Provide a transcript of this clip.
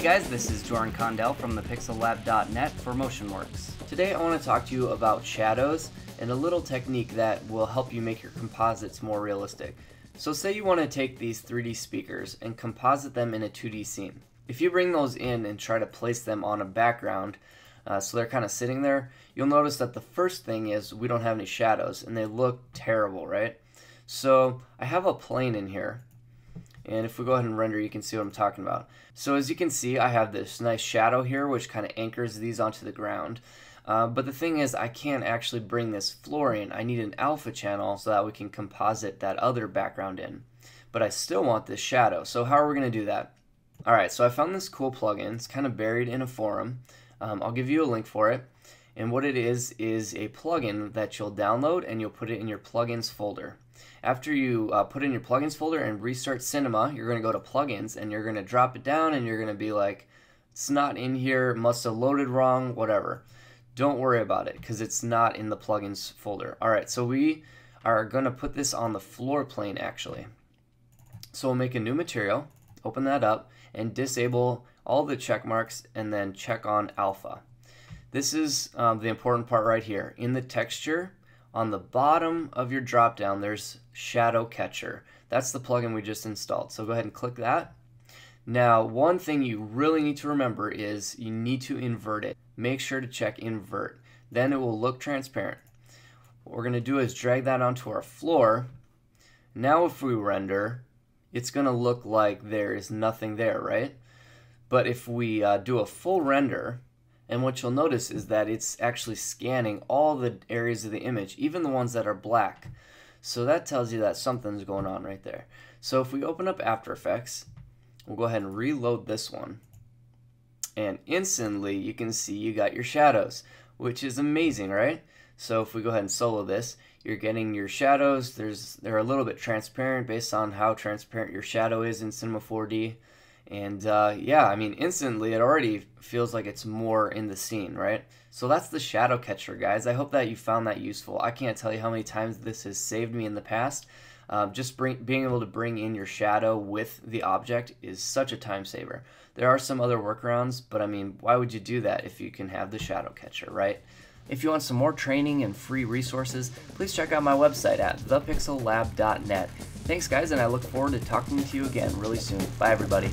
guys, this is Joren Kandel from thepixellab.net for MotionWorks. Today I want to talk to you about shadows and a little technique that will help you make your composites more realistic. So say you want to take these 3D speakers and composite them in a 2D scene. If you bring those in and try to place them on a background, uh, so they're kind of sitting there, you'll notice that the first thing is we don't have any shadows and they look terrible, right? So I have a plane in here and if we go ahead and render, you can see what I'm talking about. So as you can see, I have this nice shadow here, which kind of anchors these onto the ground. Uh, but the thing is, I can't actually bring this floor in. I need an alpha channel so that we can composite that other background in. But I still want this shadow. So how are we going to do that? Alright, so I found this cool plugin. It's kind of buried in a forum. Um, I'll give you a link for it. And what it is, is a plugin that you'll download and you'll put it in your plugins folder. After you uh, put in your plugins folder and restart Cinema, you're going to go to plugins and you're going to drop it down and you're going to be like, it's not in here, must have loaded wrong, whatever. Don't worry about it because it's not in the plugins folder. All right, so we are going to put this on the floor plane actually. So we'll make a new material, open that up, and disable all the check marks and then check on alpha. This is um, the important part right here. In the texture, on the bottom of your dropdown, there's Shadow Catcher. That's the plugin we just installed. So go ahead and click that. Now, one thing you really need to remember is you need to invert it. Make sure to check invert. Then it will look transparent. What we're going to do is drag that onto our floor. Now if we render, it's going to look like there is nothing there, right? But if we uh, do a full render, and what you'll notice is that it's actually scanning all the areas of the image, even the ones that are black. So that tells you that something's going on right there. So if we open up After Effects, we'll go ahead and reload this one. And instantly you can see you got your shadows, which is amazing, right? So if we go ahead and solo this, you're getting your shadows. There's They're a little bit transparent based on how transparent your shadow is in Cinema 4D. And uh, yeah, I mean, instantly it already feels like it's more in the scene, right? So that's the shadow catcher, guys. I hope that you found that useful. I can't tell you how many times this has saved me in the past. Um, just bring, being able to bring in your shadow with the object is such a time saver. There are some other workarounds, but I mean, why would you do that if you can have the shadow catcher, right? If you want some more training and free resources, please check out my website at thepixellab.net. Thanks, guys, and I look forward to talking to you again really soon. Bye, everybody.